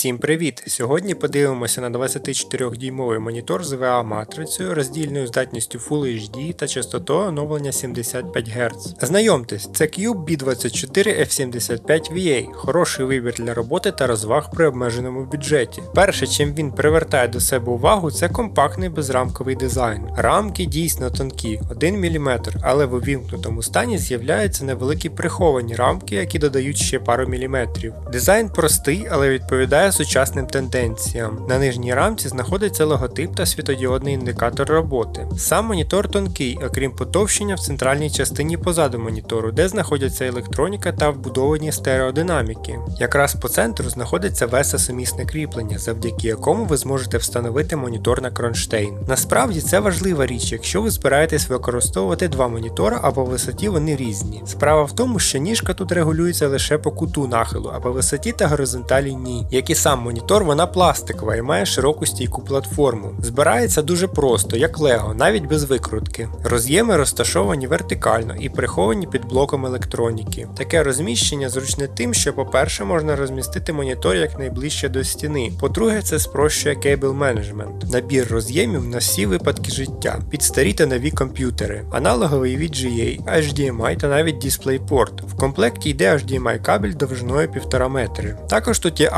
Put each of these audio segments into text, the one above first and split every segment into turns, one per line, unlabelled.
Усім привіт! Сьогодні подивимося на 24-дюймовий монітор з VA матрицею, роздільною здатністю Full HD та частотою оновлення 75 Гц. Знайомтесь, це Cube B24 F75VA, хороший вибір для роботи та розваг при обмеженому бюджеті. Перше, чим він привертає до себе увагу, це компактний безрамковий дизайн. Рамки дійсно тонкі, 1 мм, але в увімкнутому стані з'являються невеликі приховані рамки, які додають ще пару міліметрів. Дизайн простий, але відповідає сучасним тенденціям. На нижній рамці знаходиться логотип та світодіодний індикатор роботи. Сам монітор тонкий, окрім потовщення в центральній частині позаду монітору, де знаходяться електроніка та вбудовані стереодинаміки. Якраз по центру знаходиться весосумісне кріплення, завдяки якому ви зможете встановити монітор на кронштейн. Насправді це важлива річ, якщо ви збираєтесь використовувати два монітори, а по висоті вони різні. Справа в тому, що ніжка тут регулюється лише по куту нахилу, а по висоті та горизонталі ні. Як і сам монітор, вона пластикова і має широку стійку платформу. Збирається дуже просто, як Лего, навіть без викрутки. Роз'єми розташовані вертикально і приховані під блоком електроніки. Таке розміщення зручне тим, що, по-перше, можна розмістити монітор якнайближче до стіни. По-друге, це спрощує кейбл менеджмент, набір роз'ємів на всі випадки життя, під старі та нові комп'ютери, аналоговий VGA, HDMI та навіть DisplayPort. В комплекті йде HDMI кабель довжиною 1,5 метри. Також тут є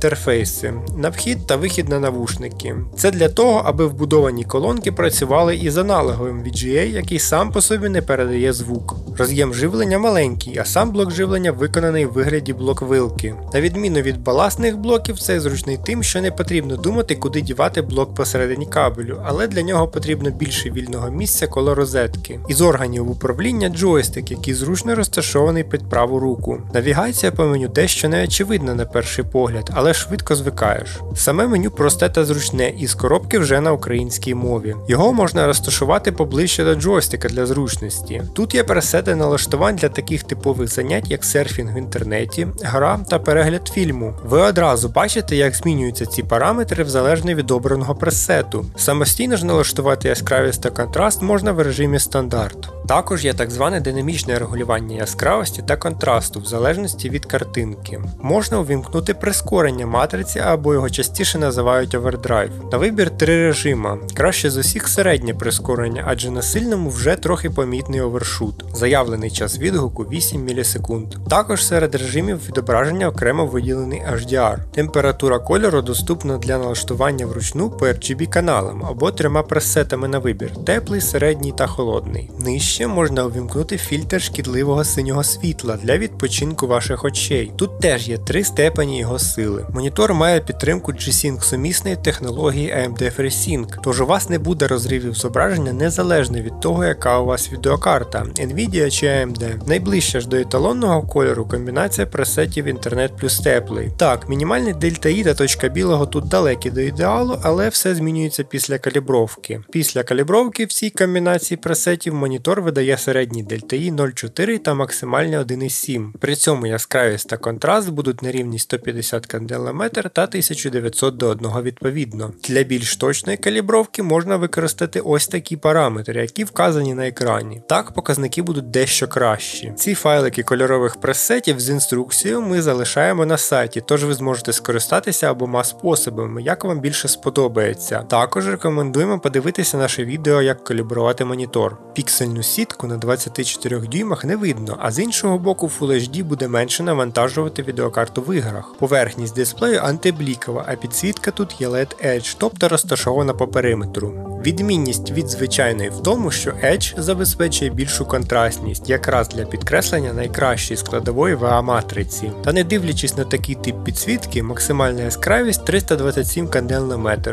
аудіоінтерфейси на вхід та вихід на навушники. Це для того, аби вбудовані колонки працювали із аналоговим VGA, який сам по собі не передає звук. Роз'єм живлення маленький, а сам блок живлення виконаний в вигляді блок вилки. На відміну від баласних блоків, цей зручний тим, що не потрібно думати, куди дівати блок посередині кабелю, але для нього потрібно більше вільного місця коло розетки. Із органів управління джойстик, який зручно розташований під праву руку. Навігація по меню дещо не очевидна на перший погляд, але швидко звикаєш. Саме меню просте та зручне, і з коробки вже на українській мові. Його можна розташувати поближче до джойстика для зручності. Тут є пресети налаштувань для таких типових занять, як серфінг в інтернеті, гра та перегляд фільму. Ви одразу бачите, як змінюються ці параметри в залежно від обраного пресету. Самостійно ж налаштувати яскравість та контраст можна в режимі стандарт. Також є так зване динамічне регулювання яскравості та контрасту в залежності від картинки. Можна увімкнути прискорення матриці або його частіше називають overdrive. На вибір три режима. Краще з усіх середнє прискорення, адже на сильному вже трохи помітний overshoot. Заявлений час відгуку 8 мілісекунд. Також серед режимів відображення окремо виділений HDR. Температура кольору доступна для налаштування вручну по RGB каналам або трьома пресетами на вибір теплий, середній та холодний. Нижче можна увімкнути фільтр шкідливого синього світла для відпочинку ваших очей. Тут теж є три степені його сили. Монітор має підтримку G-Sync сумісної технології AMD FreeSync, тож у вас не буде розривів зображення незалежно від того, яка у вас відеокарта, Nvidia чи AMD. Найближче ж до еталонного кольору комбінація пресетів інтернет плюс теплий. Так, мінімальний дельта І та точка білого тут далекі до ідеалу, але все змінюється після калібровки. Після калібровки в цій комбінації пресетів монітор видає середній дельта І 0,4 та максимальний 1,7. При цьому яскравість та контраст будуть на рівні 150 канделометр та 1900 до 1 відповідно. Для більш точної калібровки можна використати ось такі параметри, які вказані на екрані. Так показники будуть дещо кращі. Ці файлики кольорових пресетів з інструкцією ми залишаємо на сайті, тож ви зможете скористатися обома способами, як вам більше сподобається. Також рекомендуємо подивитися наше відео, як калібрувати монітор. Піксельну сітку на 24 дюймах не видно, а з іншого боку Full HD буде менше навантажувати відеокарту в іграх. Поверхність дисплею антиблікова, а підсвітка тут є LED Edge, тобто розташована по периметру. Відмінність від звичайної в тому, що Edge забезпечує більшу контрастність, якраз для підкреслення найкращої складової VA матриці. Та не дивлячись на такий тип підсвітки, максимальна яскравість 327 кандел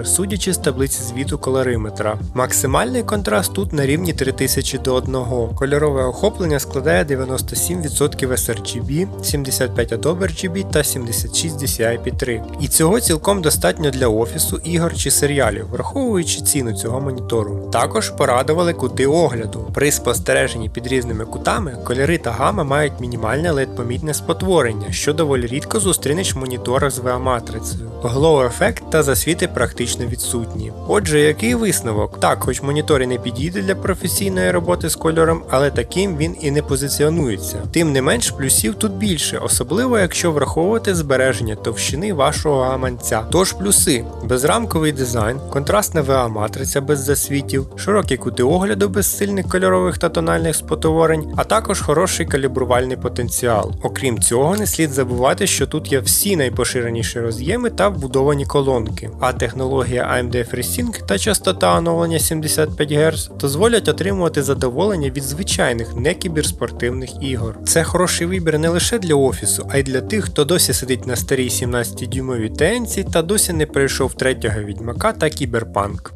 судячи з таблиці звіту колориметра. Максимальний контраст тут на рівні 3000 до 1. Кольорове охоплення складає 97% sRGB, 75 Adobe RGB та 76 DCI-P3. І цього цілком достатньо для офісу, ігор чи серіалів, враховуючи ціну цього цього монітору. Також порадували кути огляду. При спостереженні під різними кутами кольори та гама мають мінімальне ледь-помітне спотворення, що доволі рідко зустрінеш в моніторах з VA-матрицею. Glow ефект та засвіти практично відсутні. Отже, який висновок? Так, хоч монітор і не підійде для професійної роботи з кольором, але таким він і не позиціонується. Тим не менш, плюсів тут більше, особливо якщо враховувати збереження товщини вашого гаманця. Тож плюси: безрамковий дизайн, контрастна VA-матриця без засвітів, широкі кути огляду без сильних кольорових та тональних спотворень, а також хороший калібрувальний потенціал. Окрім цього, не слід забувати, що тут є всі найпоширеніші роз'єми та вбудовані колонки, а технологія AMD FreeSync та частота оновлення 75 Гц дозволять отримувати задоволення від звичайних некіберспортивних ігор. Це хороший вибір не лише для офісу, а й для тих, хто досі сидить на старій 17-дюймовій TNC та досі не перейшов третього відьмака та кіберпанк.